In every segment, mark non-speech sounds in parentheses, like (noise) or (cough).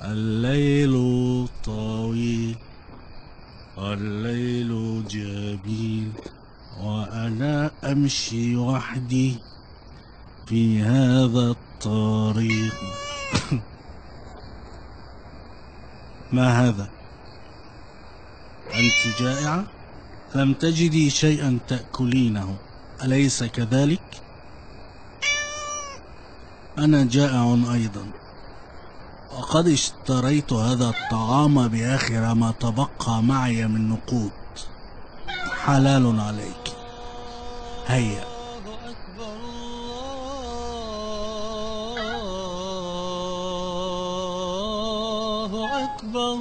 الليل طويل الليل جميل وأنا أمشي وحدي في هذا الطريق. (coughs) ما هذا؟ أنت جائعة؟ لم تجدي شيئا تأكلينه. أليس كذلك؟ أنا جائع أيضا. وقد اشتريت هذا الطعام بآخر ما تبقى معي من نقود. حلال عليك. هيا. الله أكبر.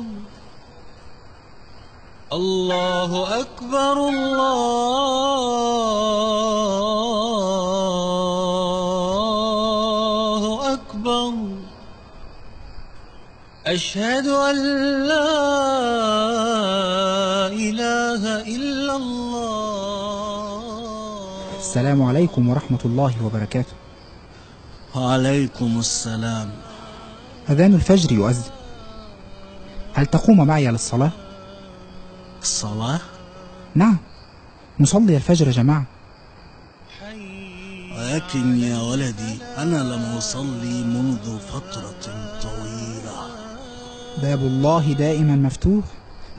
الله أكبر. الله أشهد أن لا إله إلا الله. السلام عليكم ورحمة الله وبركاته. وعليكم السلام. أذان الفجر يؤذن. هل تقوم معي للصلاة؟ الصلاة؟ نعم. نصلي الفجر جماعة. ولكن يا ولدي أنا لم أصلي منذ فترة طويلة. باب الله دائما مفتوح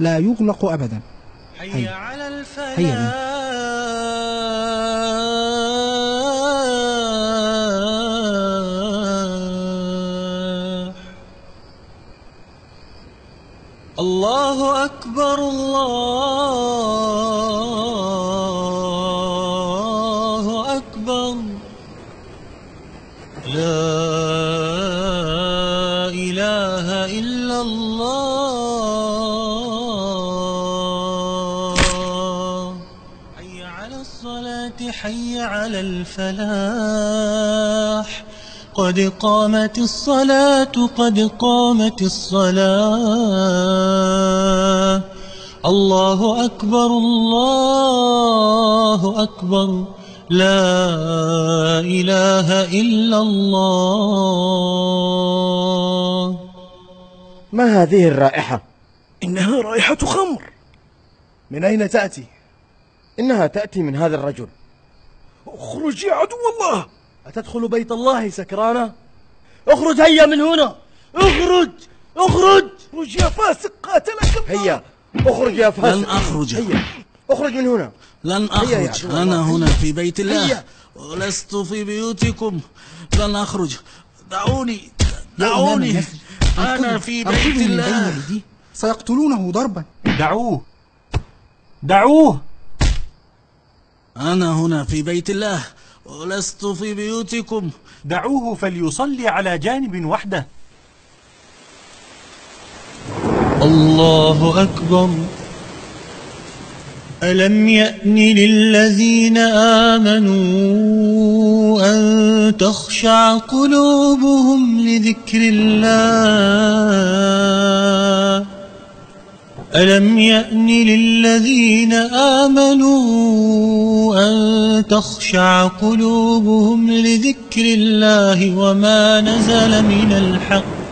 لا يغلق أبدا حي هيا. على الفلاح بنا. الله أكبر الله الصلاة حي على الفلاح قد قامت الصلاة قد قامت الصلاة الله أكبر الله أكبر لا إله إلا الله ما هذه الرائحة؟ إنها رائحة خمر من أين تأتي؟ إنها تأتي من هذا الرجل. اخرج يا عدو الله. أتدخل بيت الله سكرانة؟ اخرج هيا من هنا. اخرج اخرج. اخرج يا فاسق قاتلك الله. هيا اخرج يا فاسق. لن أخرج. هيا اخرج من هنا. لن أخرج. أنا هنا في بيت الله. هيا. ولست في بيوتكم. لن أخرج. دعوني دعوني. أنا في بيت الله. سيقتلونه ضربا. دعوه. دعوه. أنا هنا في بيت الله ولست في بيوتكم. دعوه فليصلي على جانب وحده. الله أكبر. ألم يأن للذين آمنوا أن تخشع قلوبهم لذكر الله؟ ألم يأن للذين آمنوا أن تخشع قلوبهم لذكر الله وما نزل من الحق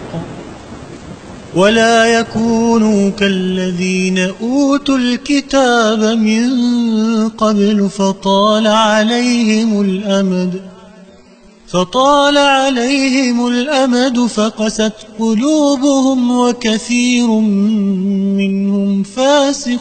ولا يكونوا كالذين أوتوا الكتاب من قبل فطال عليهم الأمد فطال عليهم الأمد فقست قلوبهم وكثير منهم فاسقون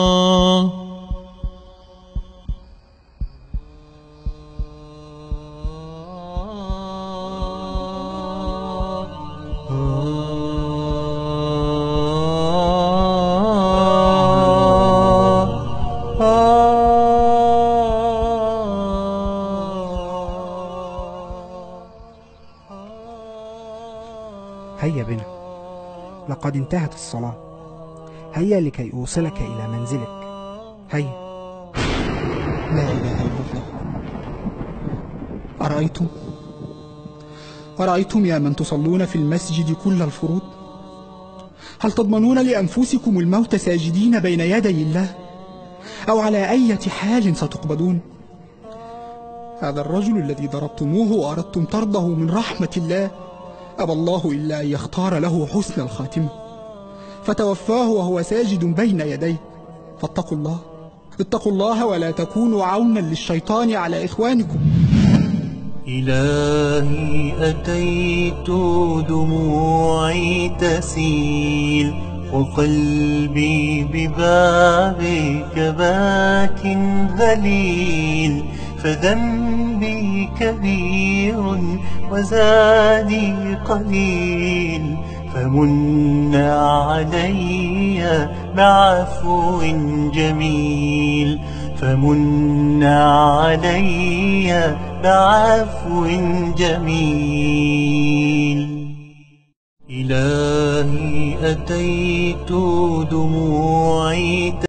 هيا بنا. لقد انتهت الصلاة. هيا لكي أوصلك إلى منزلك. هيا. لا إله إلا الله. أرأيتم؟ أرأيتم يا من تصلون في المسجد كل الفروض؟ هل تضمنون لأنفسكم الموت ساجدين بين يدي الله؟ أو على أي حال ستقبضون؟ هذا الرجل الذي ضربتموه وأردتم طرده من رحمة الله. أبى الله إلا أن يختار له حسن الخاتمة فتوفاه وهو ساجد بين يديه. فاتقوا الله. اتقوا الله ولا تكونوا عونا للشيطان على إخوانكم. إلهي أتيت دموعي تسيل. وقلبي ببابك باك ذليل. فذنبي كبير وزادي قليل فمن علي بعفو جميل فمن علي بعفو جميل. إلهي أتيت دموعي